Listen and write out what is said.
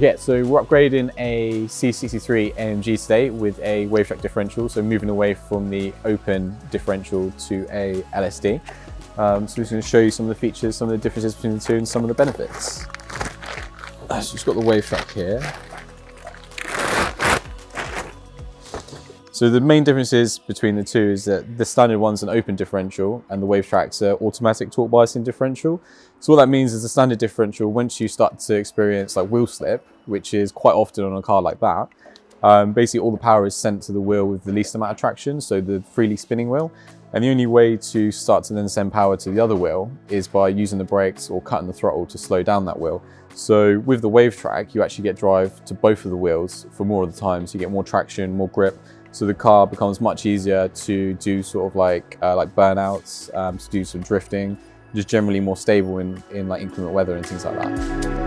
Yeah, so we're upgrading a C63 AMG today with a WaveTrac differential, so moving away from the open differential to a LSD. Um, so we're just going to show you some of the features, some of the differences between the two and some of the benefits. So it's got the WaveTrac here. So the main differences between the two is that the standard one's an open differential and the WaveTrac's an automatic torque biasing differential. So what that means is the standard differential, once you start to experience like wheel slip, which is quite often on a car like that, um, basically all the power is sent to the wheel with the least amount of traction, so the freely spinning wheel. And the only way to start to then send power to the other wheel is by using the brakes or cutting the throttle to slow down that wheel. So with the WaveTrac, you actually get drive to both of the wheels for more of the time, so you get more traction, more grip, so the car becomes much easier to do sort of like uh, like burnouts, um, to do some drifting, just generally more stable in, in like inclement weather and things like that.